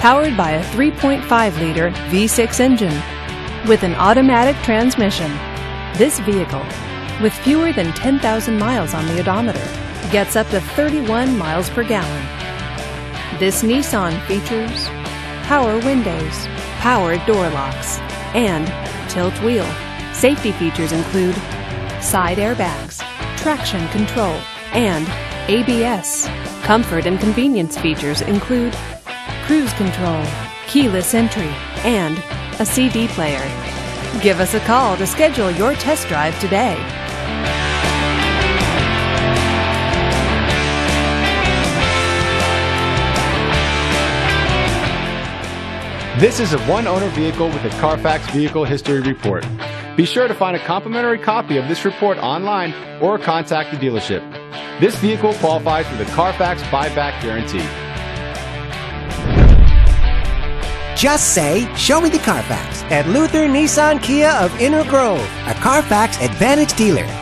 Powered by a 3.5 liter V6 engine with an automatic transmission, this vehicle, with fewer than 10,000 miles on the odometer, gets up to 31 miles per gallon. This Nissan features power windows, power door locks, and tilt wheel. Safety features include side airbags, traction control, and ABS. Comfort and convenience features include cruise control, keyless entry, and a CD player. Give us a call to schedule your test drive today. This is a one owner vehicle with a Carfax Vehicle History Report. Be sure to find a complimentary copy of this report online or contact the dealership. This vehicle qualifies for the Carfax buyback guarantee. Just say, Show me the Carfax at Luther Nissan Kia of Inver Grove, a Carfax Advantage dealer.